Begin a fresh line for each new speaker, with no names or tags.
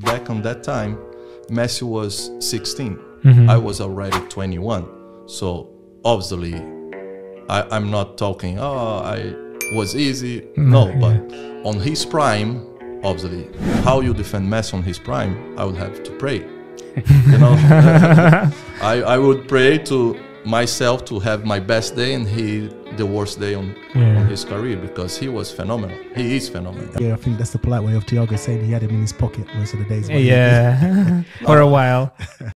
Back on that time, Messi was 16.
Mhm.
I was already 21. So obviously, I, I'm not talking, oh, I was easy. No,
Mm,
but on his prime, obviously, how you defend Messi on his prime, I would have to pray. you know, I, I would pray to myself to have my best day and he the worst day on,
Yeah.
on his career because he was phenomenal. He is phenomenal.
Yeah, I think that's the polite way of Thiago saying he had him in his pocket most of the days.
yeah, for a while.